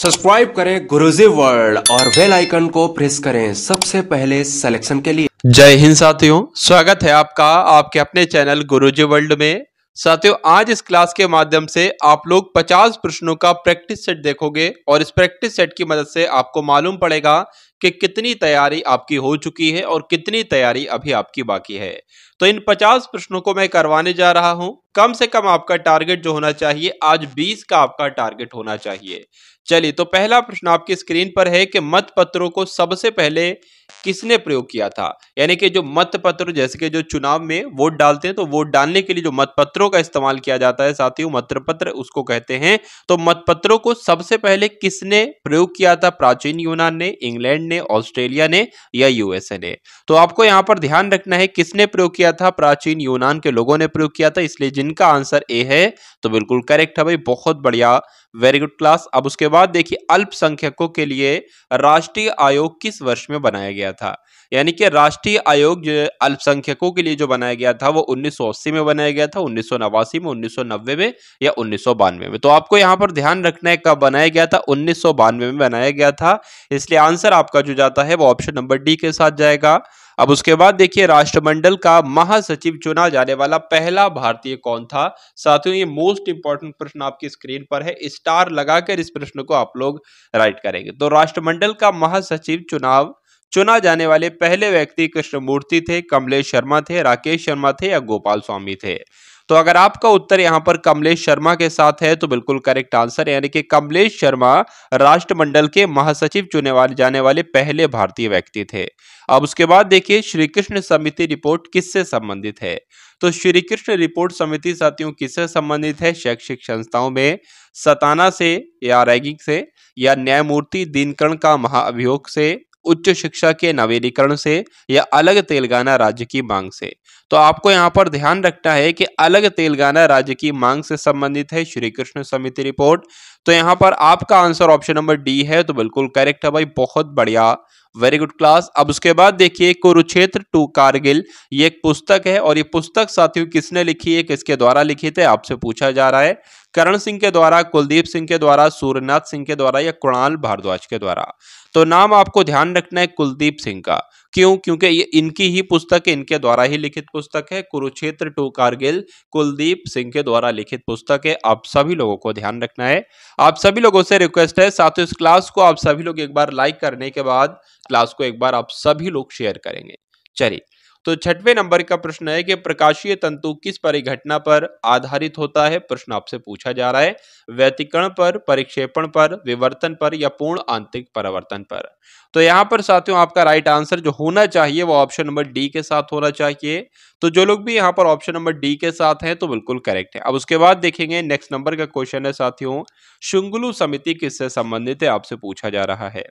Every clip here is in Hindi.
सब्सक्राइब करें गुरुजी वर्ल्ड और बेल आइकन को प्रेस करें सबसे पहले सिलेक्शन के लिए। जय हिंद साथियों, स्वागत है आपका आपके अपने चैनल गुरुजी वर्ल्ड में। साथियों, आज इस क्लास के माध्यम से आप लोग 50 प्रश्नों का प्रैक्टिस सेट देखोगे और इस प्रैक्टिस सेट की मदद से आपको मालूम पड़ेगा कि कितनी तैयारी आपकी हो चुकी है और कितनी तैयारी अभी आपकी बाकी है। तो इन 50 प्रश्नों को मैं करवाने जा रहा हूँ। कम से कम आपका टारगेट जो होना चाहिए, आज 20 का आपका टारगेट होना चाहिए। चलिए तो पहला प्रश्न आपकी स्क्रीन पर है कि मत पत्रों को सबसे पहले किसने प्रयोग किया था? यानी कि जो मत पत्र जैसे कि जो चुनाव में वोट डालते हैं तो वोट डालने के लिए जो मत पत्रों का इस्तेमाल किया जाता है, साथियों मत पत्र उसको कहते हैं। तो मत पत्रों को सबसे पहले किसने प्रयोग किया था? प्राचीन यूनान ने, इंग्लैंड ने, ऑस्ट्रेलिया ने या यूएसए ने। तो आपको यहाँ पर ध्यान रखना है किसने प्रयोग किया था, प्राचीन यूनान के लोगों ने प्रयोग किया था, इसलिए जिनका आंसर ए है तो बिल्कुल करेक्ट है भाई, बहुत बढ़िया वेरी गुड क्लास अब उसके बाद देखिए, अल्पसंख्यकों के लिए राष्ट्रीय आयोग किस वर्ष में बनाया गया था? यानी कि राष्ट्रीय आयोग जो अल्पसंख्यकों के लिए जो बनाया गया था, वो 1980 में बनाया गया था, उन्नीस सौ नवासी में, उन्नीस सौ नब्बे में या उन्नीस सौ बानवे में? तो आपको यहाँ पर ध्यान रखना है, कब बनाया गया था? उन्नीस सौ बानवे में बनाया गया था। इसलिए आंसर आपका जो जाता है, वो ऑप्शन नंबर डी के साथ जाएगा। अब उसके बाद देखिए, राष्ट्रमंडल का महासचिव चुना जाने वाला पहला भारतीय कौन था? साथियों, ये मोस्ट इंपॉर्टेंट प्रश्न आपकी स्क्रीन पर है। स्टार लगाकर इस प्रश्न को आप लोग राइट करेंगे। तो राष्ट्रमंडल का महासचिव चुनाव, चुना जाने वाले पहले व्यक्ति कृष्णमूर्ति थे, कमलेश शर्मा थे, राकेश शर्मा थे या गोपाल स्वामी थे। तो अगर आपका उत्तर यहाँ पर कमलेश शर्मा के साथ है तो बिल्कुल करेक्ट आंसर यानी कि कमलेश शर्मा राष्ट्रमंडल के महासचिव चुने वाले, जाने वाले पहले भारतीय व्यक्ति थे। अब उसके बाद देखिए श्री कृष्ण समिति रिपोर्ट किससे संबंधित है? तो श्री कृष्ण रिपोर्ट समिति साथियों किससे संबंधित है? शैक्षिक संस्थाओं में, सताना से, या रैगिंग से, या न्यायमूर्ति दिनकरण का महाअभियोग से उच्च शिक्षा के नवीनीकरण से या अलग तेलंगाना राज्य की मांग से। तो आपको यहाँ पर ध्यान रखना है कि अलग तेलंगाना राज्य की मांग से संबंधित है। श्री कृष्ण समिति रिपोर्ट। तो यहाँ पर आपका आंसर ऑप्शन नंबर डी है तो बिल्कुल करेक्ट है भाई, बहुत बढ़िया वेरी गुड क्लास अब उसके बाद देखिए, कुरुक्षेत्र टू कारगिल, ये एक पुस्तक है और ये पुस्तक साथियों किसने लिखी है, किसके द्वारा लिखी थे, आपसे पूछा जा रहा है। करण सिंह के द्वारा, कुलदीप सिंह के द्वारा, सूर्यनाथ सिंह के द्वारा या कुणाल भारद्वाज के द्वारा। तो नाम आपको ध्यान रखना है कुलदीप सिंह का। क्यों? क्योंकि ये इनकी ही पुस्तक है, इनके द्वारा ही लिखित पुस्तक है। कुरुक्षेत्र टू कारगिल, कुलदीप सिंह के द्वारा लिखित पुस्तक है। आप सभी लोगों को ध्यान रखना है। आप सभी लोगों से रिक्वेस्ट है साथ ही इस क्लास को आप सभी लोग एक बार लाइक करने के बाद, क्लास को एक बार आप सभी लोग शेयर करेंगे। चलिए। तो छठवें नंबर का प्रश्न है कि प्रकाशीय तंतु किस परिघटना पर आधारित होता है? प्रश्न आपसे पूछा जा रहा है। व्यतिकरण पर, परिक्षेपण पर, विवर्तन पर या पूर्ण आंतरिक परिवर्तन पर? तो यहाँ पर साथियों, आपका राइट आंसर जो होना चाहिए वो ऑप्शन नंबर डी के साथ होना चाहिए। तो जो लोग भी यहाँ पर ऑप्शन नंबर डी के साथ हैं तो बिल्कुल करेक्ट है। अब उसके बाद देखेंगे नेक्स्ट नंबर का क्वेश्चन है साथियों। शुंगलू समिति किससे संबंधित है? आपसे पूछा जा रहा है।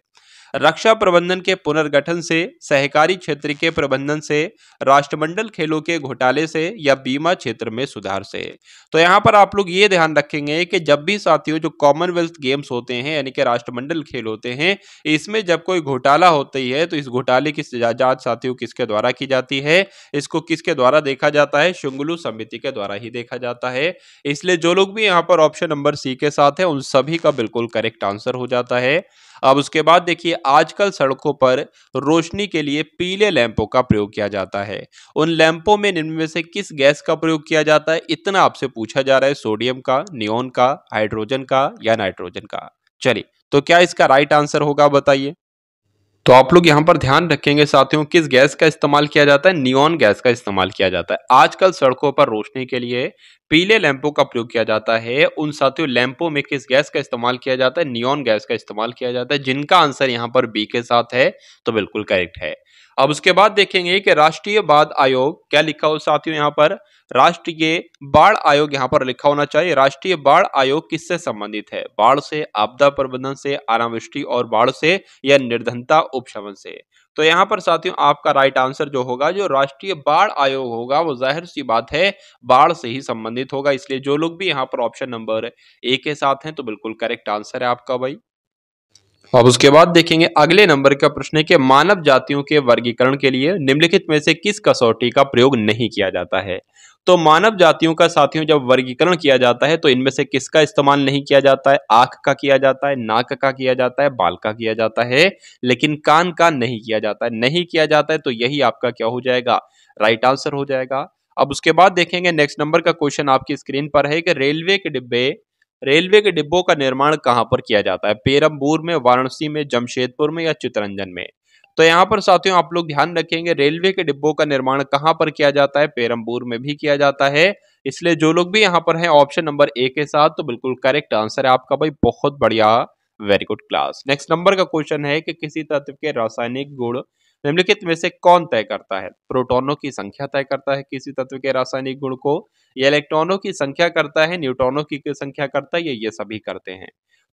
रक्षा प्रबंधन के पुनर्गठन से, सहकारी क्षेत्र के प्रबंधन से, राष्ट्रमंडल खेलों के घोटाले से या बीमा क्षेत्र में सुधार से। तो यहाँ पर आप लोग ये ध्यान रखेंगे कि जब भी साथियों, जो कॉमनवेल्थ गेम्स होते हैं, यानी कि राष्ट्रमंडल खेल होते हैं, इसमें जब कोई घोटाला होती है तो इस घोटाले की जाँच साथियों किसके द्वारा की जाती है? इसको किसके द्वारा देखा जाता है? शुंगलू समिति के द्वारा ही देखा जाता है। इसलिए जो लोग भी यहाँ पर ऑप्शन नंबर सी के साथ है, उन सभी का बिल्कुल करेक्ट आंसर हो जाता है। अब उसके बाद देखिए, आजकल सड़कों पर रोशनी के लिए पीले लैंपों का प्रयोग किया जाता है। उन लैंपों में निम्न से किस गैस का प्रयोग किया जाता है, इतना आपसे पूछा जा रहा है, सोडियम का, नियोन का, हाइड्रोजन का या नाइट्रोजन का। चलिए तो क्या इसका राइट आंसर होगा, बताइए। तो आप लोग यहाँ पर ध्यान रखेंगे साथियों, किस गैस का इस्तेमाल किया जाता है? नियॉन गैस का इस्तेमाल किया जाता है। आजकल सड़कों पर रोशनी के लिए पीले लैंपों का प्रयोग किया जाता है। उन साथियों, लैंपों में किस गैस का इस्तेमाल किया जाता है? नियॉन गैस का इस्तेमाल किया जाता है, जिनका आंसर यहाँ पर बी के साथ है तो बिल्कुल करेक्ट है। अब उसके बाद देखेंगे कि राष्ट्रीय बाढ़ आयोग, क्या लिखा हो साथियों यहाँ पर? राष्ट्रीय बाढ़ आयोग यहाँ पर लिखा होना चाहिए। राष्ट्रीय बाढ़ आयोग किससे संबंधित है? बाढ़ से, आपदा प्रबंधन से अनावृष्टि और बाढ़ से या निर्धनता उपशमन से? तो यहाँ पर साथियों आपका राइट आंसर जो होगा, जो राष्ट्रीय बाढ़ आयोग होगा, वो ज़ाहिर सी बात है, बाढ़ से ही संबंधित होगा। इसलिए जो लोग भी यहाँ पर ऑप्शन नंबर ए के साथ हैं तो बिल्कुल करेक्ट आंसर है आपका भाई। अब उसके बाद देखेंगे अगले नंबर का प्रश्न है कि मानव जातियों के वर्गीकरण के लिए निम्नलिखित में से किस कसौटी का प्रयोग नहीं किया जाता है? तो मानव जातियों का साथियों, जब वर्गीकरण किया जाता है तो इनमें से किसका इस्तेमाल नहीं किया जाता है? आँख का किया जाता है, नाक का किया जाता है, बाल का किया जाता है, लेकिन कान का नहीं किया जाता है। नहीं किया जाता है तो यही आपका क्या हो जाएगा? राइट आंसर हो जाएगा। अब उसके बाद देखेंगे नेक्स्ट नंबर का क्वेश्चन आपकी स्क्रीन पर है कि रेलवे के डिब्बे रेलवे के डिब्बों का निर्माण कहाँ पर किया जाता है? पेरमपुर में, वाराणसी में, जमशेदपुर में या चितरंजन में? तो यहाँ पर साथियों, आप लोग ध्यान रखेंगे, रेलवे के डिब्बों का निर्माण कहाँ पर किया जाता है? पेरमपुर में भी किया जाता है। इसलिए जो लोग भी यहाँ पर हैं ऑप्शन नंबर ए के साथ तो बिल्कुल करेक्ट आंसर है आपका भाई। बहुत बढ़िया। Very good class next number का क्वेश्चन है कि किसी तत्व के रासायनिक गुण निम्नलिखित में से कौन तय करता है? प्रोटोनों की संख्या तय करता है किसी तत्व के रासायनिक गुण को। या इलेक्ट्रॉनों की संख्या करता है, न्यूट्रॉनों की संख्या करता है, ये ये सभी करते हैं।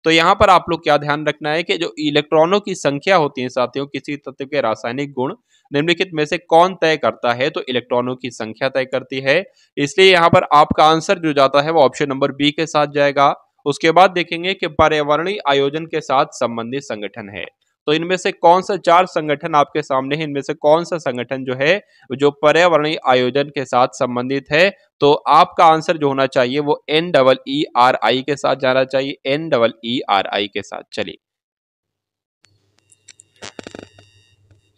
तो यहाँ पर आप लोग क्या ध्यान रखना है कि जो इलेक्ट्रॉनों की संख्या होती है साथियों, किसी तत्व के रासायनिक गुण निम्नलिखित में से कौन तय करता है? तो इलेक्ट्रॉनों की संख्या तय करती है। इसलिए यहाँ पर आपका आंसर जो जाता है वो ऑप्शन नंबर बी के साथ जाएगा। उसके बाद देखेंगे कि पर्यावरणीय आयोजन के साथ संबंधित संगठन है। तो इनमें से कौन सा चार संगठन आपके सामने है? इनमें से कौन सा संगठन जो है, जो पर्यावरणीय आयोजन के साथ संबंधित है? तो आपका आंसर जो होना चाहिए वो N double E R I के साथ जाना चाहिए। N double E R I के साथ। चलिए।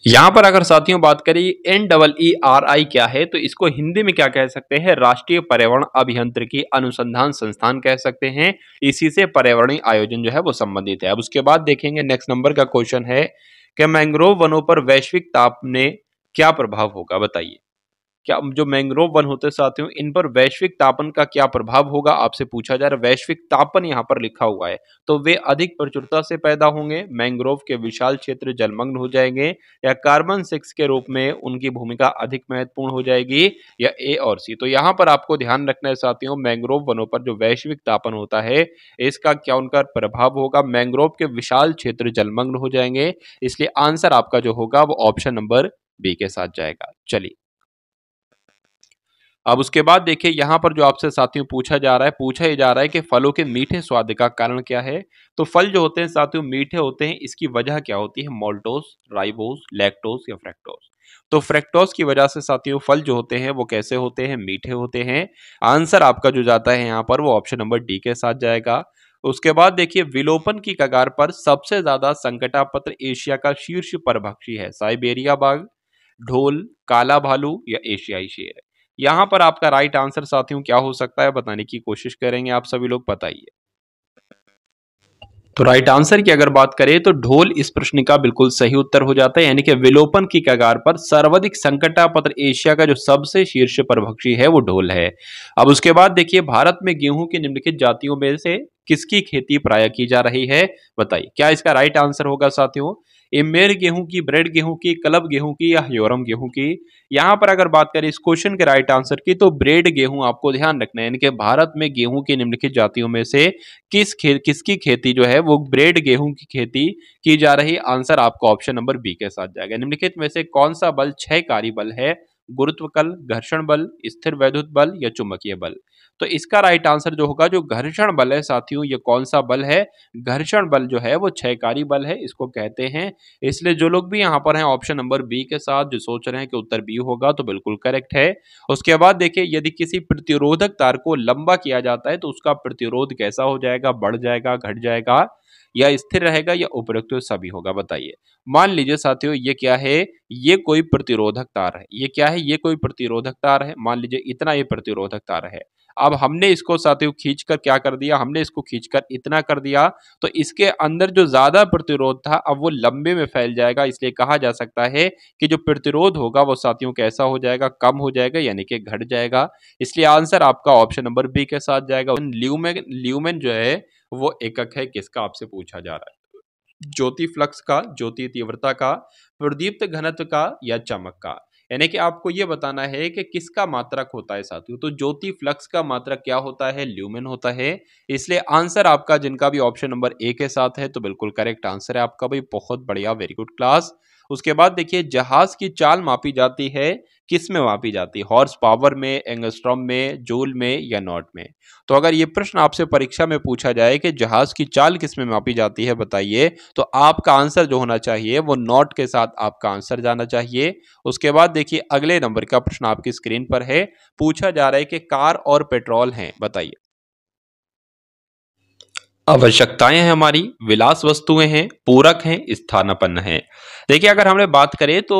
यहाँ पर अगर साथियों बात करें N double E R I क्या है तो इसको हिंदी में क्या कह सकते हैं? राष्ट्रीय पर्यावरण अभियंत्रिकी अनुसंधान संस्थान कह सकते हैं। इसी से पर्यावरणीय आयोजन जो है, वो संबंधित है। अब उसके बाद देखेंगे नेक्स्ट नंबर का क्वेश्चन है कि मैंग्रोव वनों पर वैश्विक ताप ने क्या प्रभाव होगा? बताइए। क्या जो मैंग्रोव वन होते साथियों, इन पर वैश्विक तापन का क्या प्रभाव होगा? आपसे पूछा जा रहा है, वैश्विक तापन यहाँ पर लिखा हुआ है। तो वे अधिक प्रचुरता से पैदा होंगे मैंग्रोव के विशाल क्षेत्र जलमग्न हो जाएँगे, या कार्बन सिक्स के रूप में उनकी भूमिका अधिक महत्वपूर्ण हो जाएगी, या ए और सी तो यहाँ पर आपको ध्यान रखना है साथियों मैंग्रोव वनों पर जो वैश्विक तापन होता है, इसका क्या उनका प्रभाव होगा? मैंग्रोव के विशाल क्षेत्र जलमग्न हो जाएँगे, इसलिए आंसर आपका जो होगा वो ऑप्शन नंबर बी के साथ जाएगा। चलिए। अब उसके बाद देखिए, यहाँ पर जो आपसे साथियों पूछा जा रहा है, पूछा ही जा रहा है कि फलों के मीठे स्वाद का कारण क्या है? तो फल जो होते हैं साथियों, मीठे होते हैं, इसकी वजह क्या होती है? मोल्टोस राइबोस लैक्टोस या फ्रेक्टोस तो फ्रेक्टोस की वजह से साथियों, फल जो होते हैं, वो कैसे होते हैं? मीठे होते हैं। आंसर आपका जो जाता है यहाँ पर, वो ऑप्शन नंबर डी के साथ जाएगा। उसके बाद देखिए, विलोपन की कगार पर सबसे ज़्यादा संकटापत्र एशिया का शीर्ष परभक्षी है, साइबेरिया बाग, ढोल, काला भालू या एशियाई शेर। यहाँ पर आपका राइट आंसर साथियों क्या हो सकता है, बताने की कोशिश करेंगे, आप सभी लोग बताइए। तो राइट आंसर की अगर बात करें तो ढोल इस प्रश्न का बिल्कुल सही उत्तर हो जाता है, यानी कि विलोपन की कगार पर सर्वाधिक संकटा पत्र एशिया का जो सबसे शीर्ष परभक्षी है, वो ढोल है। अब उसके बाद देखिए, भारत में गेहूँ की निम्नलिखित जातियों में से किसकी खेती प्राय की जा रही है, बताइए। क्या इसका राइट आंसर होगा साथियों? इमेर गेहूँ की ब्रेड गेहूँ की कलब गेहूँ की या योरम गेहूँ की। यहाँ पर अगर बात करें इस क्वेश्चन के राइट आंसर की तो ब्रेड गेहूँ आपको ध्यान रखना है। इनके भारत में गेहूँ की निम्नलिखित जातियों में से किस खे, किसकी खेती जो है वो ब्रेड गेहूँ की खेती की जा रही? आंसर आपको ऑप्शन नंबर बी के साथ जाएगा। निम्नलिखित में से कौन सा बल छह कारी बल है? गुरुत्व कल घर्षण बल, स्थिर वैद्युत बल या चुंबकीय बल। तो इसका राइट आंसर जो होगा, जो घर्षण बल है, साथियों, ये कौन सा बल है? घर्षण बल जो है, वो क्षयकारी बल है, इसको कहते हैं। इसलिए जो लोग भी यहाँ पर हैं ऑप्शन नंबर बी के साथ जो सोच रहे हैं कि उत्तर बी होगा तो बिल्कुल करेक्ट है। उसके बाद देखिए, यदि किसी प्रतिरोधक तार को लंबा किया जाता है तो उसका प्रतिरोध कैसा हो जाएगा? बढ़ जाएगा, घट जाएगा? या स्थिर रहेगा या उपयुक्त सभी होगा, बताइए। मान लीजिए साथियों, ये क्या है? ये कोई प्रतिरोधक तार है। ये क्या है? ये कोई प्रतिरोधक तार है। मान लीजिए इतना ये प्रतिरोधक तार है। अब हमने इसको साथियों खींचकर क्या कर दिया? हमने इसको खींचकर इतना कर दिया तो इसके अंदर जो ज़्यादा प्रतिरोध था, अब वो लंबे में फैल जाएगा। इसलिए कहा जा सकता है कि जो प्रतिरोध होगा, वो साथियों कैसा हो जाएगा, कम हो जाएगा, यानी कि घट जाएगा। इसलिए आंसर आपका ऑप्शन नंबर बी के साथ जाएगा। ल्यूमेन ल्यूमेन जो है वो एकक है, किसका आपसे पूछा जा रहा है? ज्योति फ्लक्स का, ज्योति तीव्रता का, प्रदीप्त घनत्व का या चमक का? यानी कि आपको ये बताना है कि किसका मात्रक होता है साथियों? तो ज्योति फ्लक्स का मात्रक क्या होता है? ल्यूमेन होता है। इसलिए आंसर आपका, जिनका भी ऑप्शन नंबर ए के साथ है तो बिल्कुल करेक्ट आंसर है आपका भाई। बहुत बढ़िया, वेरी गुड क्लास। उसके बाद देखिए, जहाज़ की चाल मापी जाती है। किसमें मापी जाती है? हॉर्स पावर में एंगस्ट्रॉम में, जूल में या नॉट में? तो अगर ये प्रश्न आपसे परीक्षा में पूछा जाए कि जहाज़ की चाल किसमें मापी जाती है, बताइए। तो आपका आंसर जो होना चाहिए, वो नॉट के साथ आपका आंसर जाना चाहिए। उसके बाद देखिए, अगले नंबर का प्रश्न आपकी स्क्रीन पर है। पूछा जा रहा है कि कार और पेट्रोल है, बताइए। आवश्यकताएँ हैं हमारी, विलास वस्तुएँ हैं, पूरक हैं, स्थानापन्न हैं। देखिए, अगर हमने बात करें तो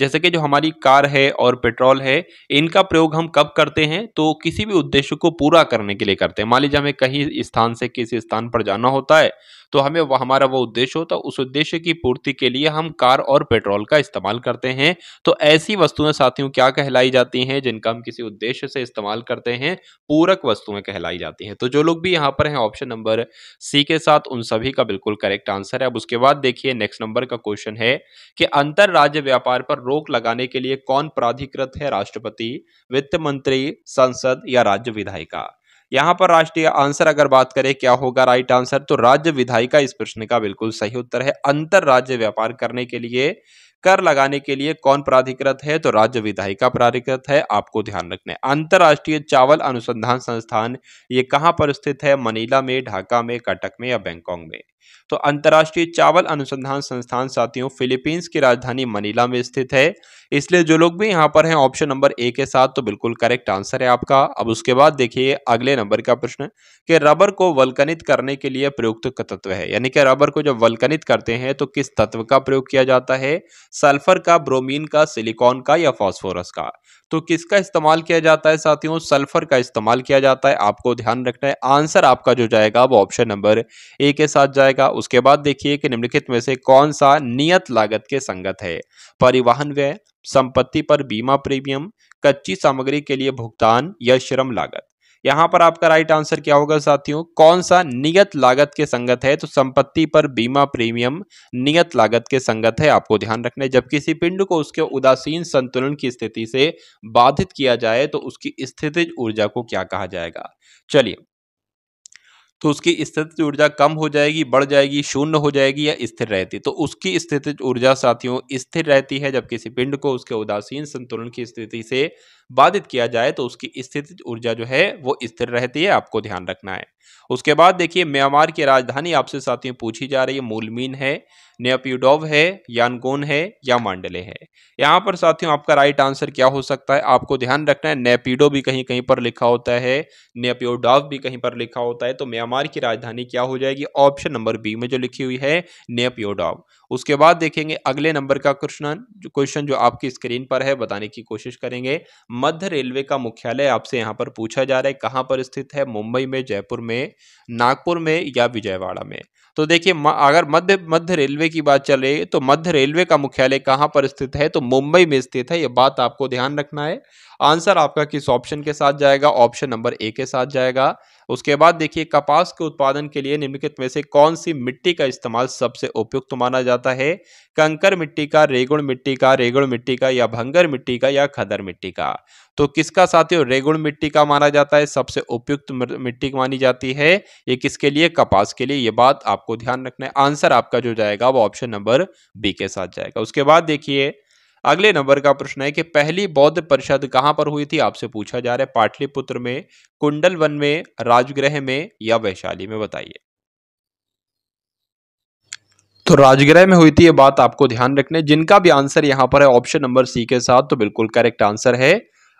जैसे कि जो हमारी कार है और पेट्रोल है, इनका प्रयोग हम कब करते हैं? तो किसी भी उद्देश्य को पूरा करने के लिए करते हैं। मान लीजिए हमें कहीं स्थान से किसी स्थान पर जाना होता है तो हमें हमारा वो उद्देश्य होता है उस उद्देश्य की पूर्ति के लिए हम कार और पेट्रोल का इस्तेमाल करते हैं। तो ऐसी वस्तुएँ साथियों क्या कहलाई जाती हैं, जिनका हम किसी उद्देश्य से इस्तेमाल करते हैं, पूरक वस्तुएँ कहलाई जाती हैं। तो जो लोग भी यहाँ पर हैं ऑप्शन नंबर सी के साथ उन सभी का बिल्कुल करेक्ट आंसर है। अब उसके बाद देखिए नेक्स्ट नंबर का क्वेश्चन है कि अंतर राज्य व्यापार पर रोक लगाने के लिए कौन प्राधिकृत है राष्ट्रपति, वित्त मंत्री, संसद या राज्य विधायिका? यहाँ पर राष्ट्रीय आंसर अगर बात करें, क्या होगा राइट आंसर तो राज्य विधायिका इस प्रश्न का बिल्कुल सही उत्तर है। अंतर राज्य व्यापार करने के लिए, कर लगाने के लिए कौन प्राधिकृत है? तो राज्य विधायिका प्राधिकृत है, आपको ध्यान रखना है। अंतर्राष्ट्रीय चावल अनुसंधान संस्थान, ये कहाँ पर स्थित है? मनीला में, ढाका में, कटक में या बैंकॉक में? तो अंतर्राष्ट्रीय चावल अनुसंधान संस्थान साथियों, फिलीपींस की राजधानी मनीला में स्थित है। इसलिए जो लोग भी यहाँ पर हैं ऑप्शन नंबर ए के साथ तो बिल्कुल करेक्ट आंसर है आपका। अब उसके बाद देखिए अगले नंबर का प्रश्न, कि रबर को वल्कनित करने के लिए प्रयुक्त तत्व है। यानी कि रबर को जब वल्कनित करते हैं तो किस तत्व का प्रयोग किया जाता है? सल्फ़र का ब्रोमीन का सिलिकॉन का या फॉस्फोरस का? तो किसका इस्तेमाल किया जाता है साथियों? सल्फ़र का इस्तेमाल किया जाता है। आपको ध्यान रखना है। आंसर आपका जो जाएगा वो ऑप्शन नंबर ए के साथ जाएगा। उसके बाद देखिए कि निम्नलिखित में से कौन सा नियत लागत के संगत है? परिवहन व्यय, संपत्ति पर बीमा प्रीमियम, कच्ची सामग्री के लिए भुगतान या श्रम लागत। यहाँ पर आपका राइट आंसर क्या होगा साथियों? कौन सा नियत लागत के संगत है? तो संपत्ति पर बीमा प्रीमियम नियत लागत के संगत है, आपको ध्यान रखना है। जब किसी पिंड को उसके उदासीन संतुलन की स्थिति से बाधित किया जाए तो उसकी स्थितिज ऊर्जा को क्या कहा जाएगा? चलिए तो उसकी स्थिति ऊर्जा कम हो जाएगी, बढ़ जाएगी, शून्य हो जाएगी या स्थिर रहती। तो उसकी स्थिति ऊर्जा साथियों, स्थिर रहती है जब किसी पिंड को उसके उदासीन संतुलन की स्थिति से बाधित किया जाए तो उसकी स्थिति ऊर्जा जो है वो स्थिर रहती है, आपको ध्यान रखना है। उसके बाद देखिए, म्यांमार की राजधानी आपसे साथियों पूछी जा रही है, मूलमीन है नेपियोडोव है, यानगोन है या मांडले है। यहाँ पर साथियों, आपका राइट आंसर क्या हो सकता है? आपको ध्यान रखना है नेपिडो भी कहीं कहीं पर लिखा होता है नेपियोडोव भी कहीं पर लिखा होता है तो म्यांमार की राजधानी क्या हो जाएगी? ऑप्शन नंबर बी में जो लिखी हुई है नेपियोडोव उसके बाद देखेंगे अगले नंबर का क्वेश्चन क्वेश्चन जो आपकी स्क्रीन पर है, बताने की कोशिश करेंगे। मध्य रेलवे का मुख्यालय आपसे यहाँ पर पूछा जा रहा है, कहाँ पर स्थित है? मुंबई में, जयपुर में, नागपुर में या विजयवाड़ा में? तो देखिए अगर मध्य मध्य रेलवे की बात चले तो मध्य रेलवे का मुख्यालय कहाँ पर स्थित है? तो मुंबई में स्थित है, ये बात आपको ध्यान रखना है। आंसर आपका किस ऑप्शन के साथ जाएगा? ऑप्शन नंबर ए के साथ जाएगा। उसके बाद देखिए, कपास के उत्पादन के लिए निम्नलिखित में से कौन सी मिट्टी का इस्तेमाल सबसे उपयुक्त माना जाता है? कंकर मिट्टी का, रेगुण मिट्टी का, रेगुण मिट्टी का या भंगर मिट्टी का या खदर मिट्टी का? तो किसका साथियों, रेगुण मिट्टी का माना जाता है? सबसे उपयुक्त मिट्टी मानी जाती है। ये किसके लिए? कपास के लिए। ये बात आपको ध्यान रखना है। आंसर आपका जो जाएगा वो ऑप्शन नंबर बी के साथ जाएगा। उसके बाद देखिए अगले नंबर का प्रश्न है कि पहली बौद्ध परिषद कहाँ पर हुई थी? आपसे पूछा जा रहा है पाटलिपुत्र में कुंडल वन में, राजगृह में या वैशाली में? बताइए। तो राजगृह में हुई थी ये बात आपको ध्यान रखने। जिनका भी आंसर यहाँ पर है, ऑप्शन नंबर सी के साथ तो बिल्कुल करेक्ट आंसर है।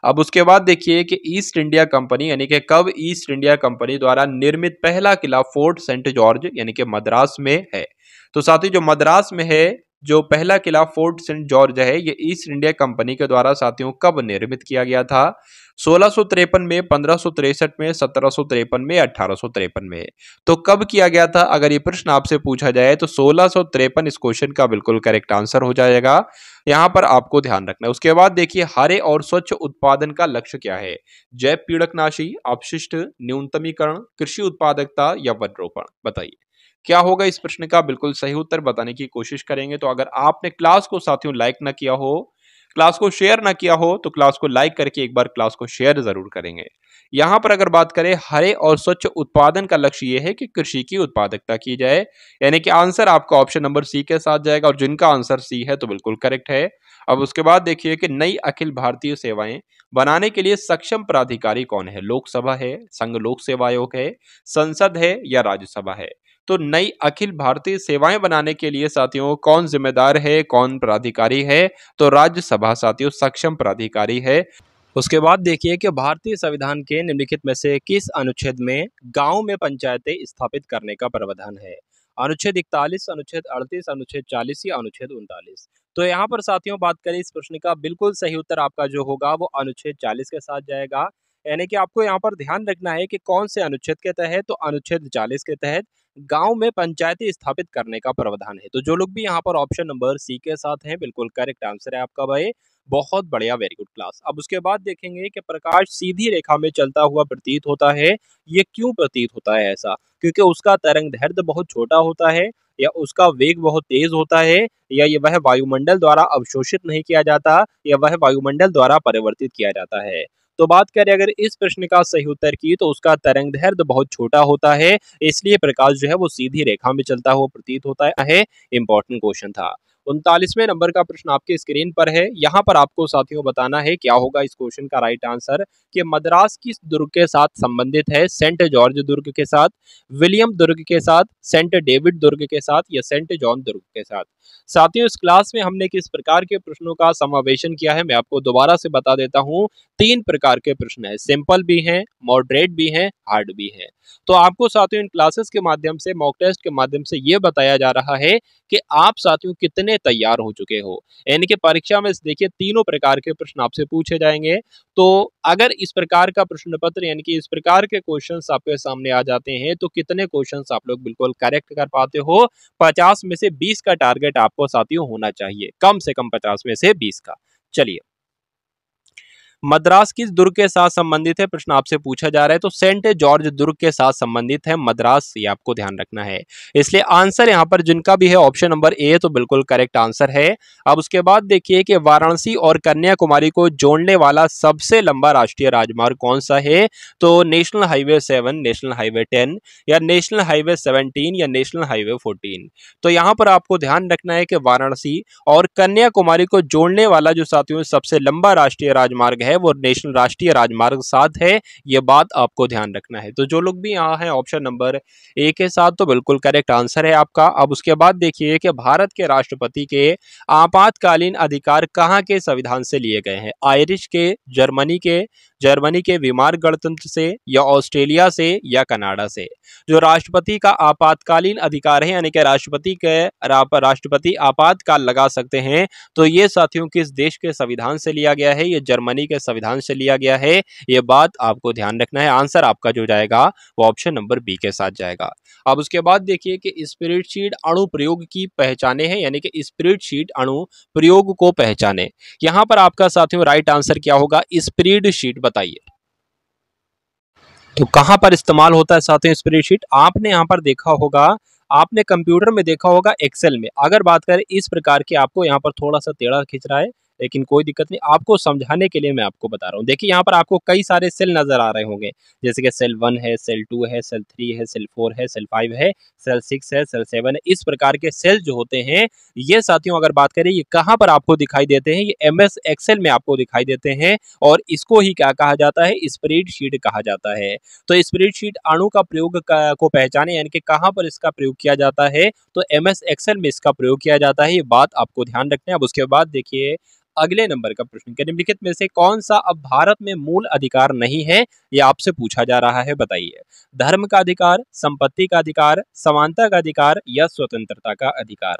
अब उसके बाद देखिए कि ईस्ट इंडिया कंपनी, यानी कि कब ईस्ट इंडिया कंपनी द्वारा निर्मित पहला किला फोर्ट सेंट जॉर्ज, यानी कि मद्रास में है। तो साथ ही जो मद्रास में है जो पहला किला फोर्ट सेंट जॉर्ज है, ये ईस्ट इंडिया कंपनी के द्वारा साथियों कब निर्मित किया गया था? सोलह में, पंद्रह में, सत्रह में, अठारह में। तो कब किया गया था? अगर ये प्रश्न आपसे पूछा जाए तो सोलह इस क्वेश्चन का बिल्कुल करेक्ट आंसर हो जाएगा। यहाँ पर आपको ध्यान रखना है। उसके बाद देखिए, हरे और स्वच्छ उत्पादन का लक्ष्य क्या है? जैव पीड़कनाशी, अपशिष्ट, न्यूनतमीकरण, कृषि उत्पादकता या वनरोपण? बताइए। क्या होगा इस प्रश्न का? बिल्कुल सही उत्तर बताने की कोशिश करेंगे। तो अगर आपने क्लास को साथियों लाइक ना किया हो, क्लास को शेयर ना किया हो तो क्लास को लाइक करके एक बार क्लास को शेयर ज़रूर करेंगे। यहाँ पर अगर बात करें, हरे और स्वच्छ उत्पादन का लक्ष्य यह है कि कृषि की उत्पादकता की जाए। यानी कि आंसर आपका ऑप्शन नंबर सी के साथ जाएगा और जिनका आंसर सी है तो बिल्कुल करेक्ट है। अब उसके बाद देखिए कि नई अखिल भारतीय सेवाएँ बनाने के लिए सक्षम प्राधिकारी कौन है? लोकसभा है, संघ लोक सेवा आयोग है, संसद है या राज्यसभा है? तो नई अखिल भारतीय सेवाएँ बनाने के लिए साथियों, कौन जिम्मेदार है, कौन प्राधिकारी है? तो राज्यसभा साथियों, सक्षम प्राधिकारी है। उसके बाद देखिए कि भारतीय संविधान के निम्नलिखित में से किस अनुच्छेद में गाँव में पंचायतें स्थापित करने का प्रावधान है? अनुच्छेद इकतालीस, अनुच्छेद अड़तीस, अनुच्छेद चालीस या अनुच्छेद उनतालीस? तो यहाँ पर साथियों, बात करें इस प्रश्न का, बिल्कुल सही उत्तर आपका जो होगा, वो अनुच्छेद चालीस के साथ जाएगा। यानी कि आपको यहाँ पर ध्यान रखना है कि कौन से अनुच्छेद के तहत तो अनुच्छेद चालीस के तहत गाँव में पंचायती स्थापित करने का प्रावधान है। तो जो लोग भी यहाँ पर ऑप्शन नंबर सी के साथ हैं, बिल्कुल करेक्ट आंसर है आपका भाई। बहुत बढ़िया वेरी गुड क्लास अब उसके बाद देखेंगे कि प्रकाश सीधी रेखा में चलता हुआ प्रतीत होता है। ये क्यों प्रतीत होता है ऐसा? क्योंकि उसका तरंग दैर्ध्य बहुत छोटा होता है या उसका वेग बहुत तेज होता है या ये वह वायुमंडल द्वारा अवशोषित नहीं किया जाता या वह वायुमंडल द्वारा परिवर्तित किया जाता है। तो बात करें, अगर इस प्रश्न का सही उत्तर की तो उसका तरंग दैर्ध्य बहुत छोटा होता है, इसलिए प्रकाश जो है वो सीधी रेखा में चलता हुआ प्रतीत होता है। इंपॉर्टेंट क्वेश्चन था। उनतालीसवें नंबर का प्रश्न आपके स्क्रीन पर है। यहाँ पर आपको साथियों बताना है क्या होगा इस क्वेश्चन का राइट आंसर कि मद्रास किस दुर्ग के साथ संबंधित है, सेंट जॉर्ज दुर्ग के साथ, विलियम दुर्ग के साथ, सेंट डेविड दुर्ग के साथ या सेंट जॉन दुर्ग के साथ। साथियों, इस क्लास में हमने किस प्रकार के प्रश्नों का समावेशन किया है, मैं आपको दोबारा से बता देता हूँ। तीन प्रकार के प्रश्न है, सिंपल भी हैं, मॉडरेट भी हैं, हार्ड भी हैं। तो आपको साथियों, इन क्लासेस के माध्यम से, मॉक टेस्ट के माध्यम से ये बताया जा रहा है कि आप साथियों कितने तैयार हो चुके हो। यानी कि परीक्षा में देखिए तीनों प्रकार के प्रश्न आपसे पूछे जाएँगे। तो अगर इस प्रकार का प्रश्न पत्र यानी कि इस प्रकार के क्वेश्चंस आपके सामने आ जाते हैं तो कितने क्वेश्चन आप लोग बिल्कुल करेक्ट कर पाते हो? पचास में से बीस का टारगेट आपको साथियों होना चाहिए। कम से कम पचास में से बीस का। चलिए। मद्रास किस दुर्ग के साथ संबंधित है। प्रश्न आपसे पूछा जा रहा है तो सेंट जॉर्ज दुर्ग के साथ संबंधित है मद्रास, ये आपको ध्यान रखना है। इसलिए आंसर यहाँ पर जिनका भी है, ऑप्शन नंबर ए तो बिल्कुल करेक्ट आंसर है। अब उसके बाद देखिए कि वाराणसी और कन्याकुमारी को जोड़ने वाला सबसे लंबा राष्ट्रीय राजमार्ग कौन सा है? तो national highway seven, national highway ten या नेशनल हाईवे सेवनटीन या नेशनल हाईवे फोर्टीन। तो यहाँ पर आपको ध्यान रखना है कि वाराणसी और कन्याकुमारी को जोड़ने वाला जो साथियों सबसे लंबा राष्ट्रीय राजमार्ग है है, वो नेशनल राष्ट्रीय राजमार्ग सात है, ये बात आपको ध्यान रखना है। तो जो लोग भी यहाँ हैं ऑप्शन नंबर ए के साथ तो बिल्कुल करेक्ट आंसर है आपका। अब उसके बाद देखिए कि भारत के राष्ट्रपति के आपातकालीन अधिकार कहाँ के संविधान से लिए गए हैं? आयरिश के, जर्मनी के जर्मनी के विमार गणतंत्र से या ऑस्ट्रेलिया से या कनाडा से? जो राष्ट्रपति का आपातकालीन अधिकार है, यानी कि राष्ट्रपति के राष्ट्रपति आपातकाल लगा सकते हैं तो ये साथियों किस देश के संविधान से लिया गया है? ये जर्मनी के संविधान से लिया गया है। ये बात आपको ध्यान रखना है। आंसर आपका जो जाएगा, वो ऑप्शन नंबर बी के साथ जाएगा। अब उसके बाद देखिए कि स्पिरिट शीट अणु प्रयोग की पहचाने हैं, यानी कि स्पिरिट शीट अणु प्रयोग को पहचाने। यहाँ पर आपका साथियों राइट आंसर क्या होगा? स्पिरिट शीट बताइए। तो कहाँ पर इस्तेमाल होता है साथियों स्प्रेडशीट? आपने यहाँ पर देखा होगा, आपने कंप्यूटर में देखा होगा, एक्सेल में। अगर बात करें इस प्रकार के, आपको यहाँ पर थोड़ा सा टेढ़ा खींच रहा है। लेकिन कोई दिक्कत नहीं। आपको समझाने के लिए मैं आपको बता रहा हूँ। देखिए, यहाँ पर आपको कई सारे सेल नज़र आ रहे होंगे। जैसे कि सेल वन है, सेल टू है, सेल थ्री है, सेल फोर है, सेल फाइव है, सेल सिक्स है, सेल सेवन है। इस प्रकार के सेल जो होते हैं, ये साथियों, अगर बात करें, ये कहाँ पर आपको दिखाई देते हैं? ये एम एस में आपको दिखाई देते हैं और इसको ही क्या कहा जाता है? स्प्रेड शीट कहा जाता है। तो स्प्रेड शीट अणु का प्रयोग को पहचाने, यानी कि कहाँ पर इसका प्रयोग किया जाता है? तो एम एस में इसका प्रयोग किया जाता है। ये बात आपको ध्यान रखना है। अब उसके बाद देखिए अगले नंबर का प्रश्न, के निम्नलिखित में से कौन सा अब भारत में मूल अधिकार नहीं है, यह आपसे पूछा जा रहा है, बताइए। धर्म का अधिकार, संपत्ति का अधिकार, समानता का अधिकार या स्वतंत्रता का अधिकार?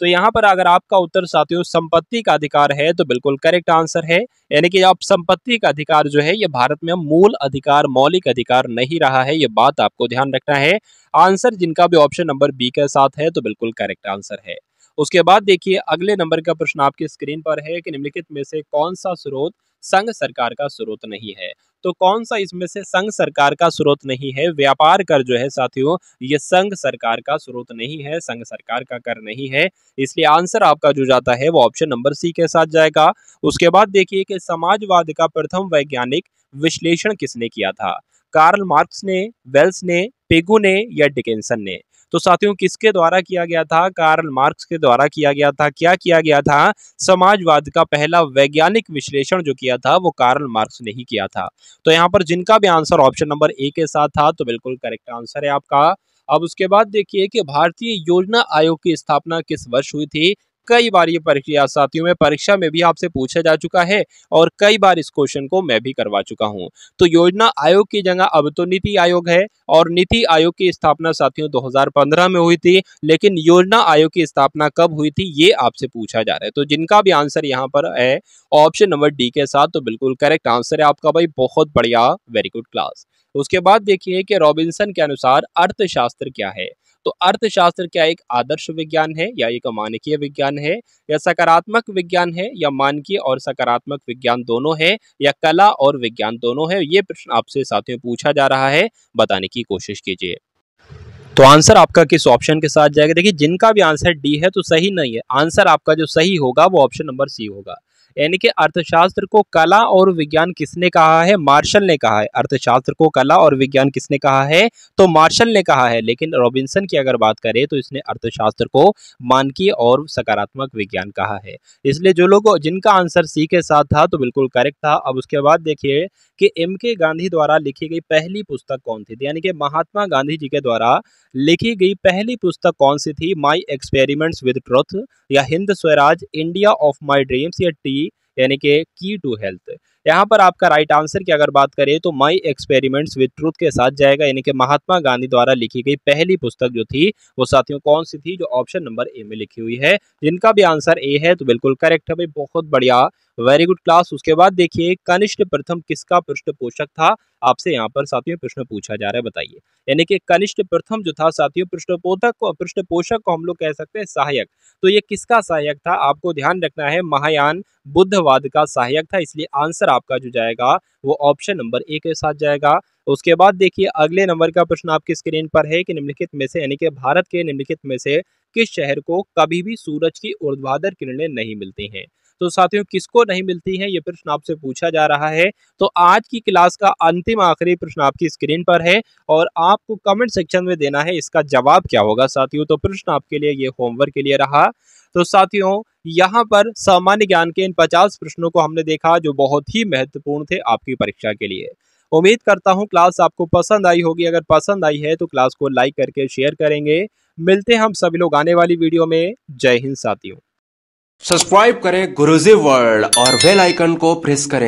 तो यहाँ पर अगर आपका उत्तर, साथियों, संपत्ति का अधिकार है तो बिल्कुल करेक्ट आंसर है। यानी कि आप संपत्ति का अधिकार जो है, ये भारत में मूल अधिकार, मौलिक अधिकार नहीं रहा है, ये बात आपको ध्यान रखना है। आंसर जिनका भी ऑप्शन नंबर बी के साथ है तो बिल्कुल करेक्ट आंसर है। उसके बाद देखिए, अगले नंबर का प्रश्न आपकी स्क्रीन पर है कि निम्नलिखित में से कौन सा स्रोत संघ सरकार का स्रोत नहीं है? तो कौन सा इसमें से संघ सरकार का स्रोत नहीं है? व्यापार कर जो है साथियों, ये संघ सरकार का स्रोत नहीं है, संघ सरकार का कर नहीं है। इसलिए आंसर आपका जो जाता है वो ऑप्शन नंबर सी के साथ जाएगा। उसके बाद देखिए कि समाजवाद का प्रथम वैज्ञानिक विश्लेषण किसने किया था? कार्ल मार्क्स ने, वेल्स ने, पेगू ने या डिकेंसन ने? तो साथियों, किसके द्वारा किया गया था? कार्ल मार्क्स के द्वारा किया गया था। क्या किया गया था? समाजवाद का पहला वैज्ञानिक विश्लेषण जो किया था, वो कार्ल मार्क्स ने ही किया था। तो यहाँ पर जिनका भी आंसर ऑप्शन नंबर ए के साथ था तो बिल्कुल करेक्ट आंसर है आपका। अब उसके बाद देखिए कि भारतीय योजना आयोग की स्थापना किस वर्ष हुई थी? कई बार ये परीक्षा साथियों में परीक्षा में भी आपसे पूछा जा चुका है और कई बार इस क्वेश्चन को मैं भी करवा चुका हूँ। तो योजना आयोग की जगह अब तो नीति आयोग है और नीति आयोग की स्थापना साथियों 2015 में हुई थी, लेकिन योजना आयोग की स्थापना कब हुई थी ये आपसे पूछा जा रहा है। तो जिनका भी आंसर यहाँ पर है ऑप्शन नंबर डी के साथ तो बिल्कुल करेक्ट आंसर है आपका भाई, बहुत बढ़िया वेरी गुड क्लास उसके बाद देखिए कि रॉबिन्सन के अनुसार अर्थशास्त्र क्या है? तो अर्थशास्त्र क्या एक आदर्श विज्ञान है या एक मानकीय विज्ञान है या सकारात्मक विज्ञान है या मानकीय और सकारात्मक विज्ञान दोनों है या कला और विज्ञान दोनों है? ये प्रश्न आपसे साथियों पूछा जा रहा है। बताने की कोशिश कीजिए। तो आंसर आपका किस ऑप्शन के साथ जाएगा? देखिए, जिनका भी आंसर डी है तो सही नहीं है। आंसर आपका जो सही होगा वो ऑप्शन नंबर सी होगा। यानी कि अर्थशास्त्र को कला और विज्ञान किसने कहा है? मार्शल ने कहा है। अर्थशास्त्र को कला और विज्ञान किसने कहा है? तो मार्शल ने कहा है। लेकिन रॉबिन्सन की अगर बात करें तो इसने अर्थशास्त्र को मानकीय और सकारात्मक विज्ञान कहा है। इसलिए जो लोग जिनका आंसर सी के साथ था तो बिल्कुल करेक्ट था। अब उसके बाद देखिए कि एम के गांधी द्वारा लिखी गई पहली पुस्तक कौन थी? यानी कि महात्मा गांधी जी के द्वारा लिखी गई पहली पुस्तक कौन सी थी? माई एक्सपेरिमेंट्स विद ट्रुथ या Hind Swaraj, India of my dreams या टी यानी कि की टू हेल्थ। यहाँ पर आपका राइट आंसर की अगर बात करें तो माई एक्सपेरिमेंट्स विद ट्रूथ के साथ जाएगा, यानी कि महात्मा गांधी द्वारा लिखी गई पहली पुस्तक जो थी, वो साथियों कौन सी थी, जो ऑप्शन नंबर ए में लिखी हुई है। जिनका भी आंसर ए है तो बिल्कुल करेक्ट है भाई, बहुत बढ़िया वेरी गुड क्लास उसके बाद देखिए, कनिष्ठ प्रथम किसका पृष्ठ पोषक था? आपसे यहाँ पर साथियों प्रश्न पूछा जा रहा है, बताइए। यानी कि कनिष्ठ प्रथम जो था साथियों पृष्ठ पृष्ठपोषक को पृष्ठपोषक को हम लोग कह सकते हैं सहायक। तो ये किसका सहायक था? आपको ध्यान रखना है, महायान बुद्धवाद का सहायक था, इसलिए आंसर आपका जो जाएगा, वो ऑप्शन नंबर ए के साथ जाएगा। उसके बाद देखिए, अगले नंबर का प्रश्न आपकी स्क्रीन पर है कि निम्नलिखित में से, यानी कि भारत के निम्नलिखित में से किस शहर को कभी भी सूरज की ऊर्ध्वाधर किरणें नहीं मिलती हैं? तो साथियों, किसको नहीं मिलती है? ये प्रश्न आपसे पूछा जा रहा है। तो आज की क्लास का अंतिम आखिरी प्रश्न आपकी स्क्रीन पर है और आपको कमेंट सेक्शन में देना है, इसका जवाब क्या होगा साथियों? तो प्रश्न आपके लिए ये होमवर्क के लिए रहा। तो साथियों, यहाँ पर सामान्य ज्ञान के इन पचास प्रश्नों को हमने देखा जो बहुत ही महत्वपूर्ण थे आपकी परीक्षा के लिए। उम्मीद करता हूँ क्लास आपको पसंद आई होगी। अगर पसंद आई है तो क्लास को लाइक करके शेयर करेंगे। मिलते हैं हम सभी लोग आने वाली वीडियो में। जय हिंद साथियों। सब्सक्राइब करें गुरुजी वर्ल्ड और बेल आइकन को प्रेस करें।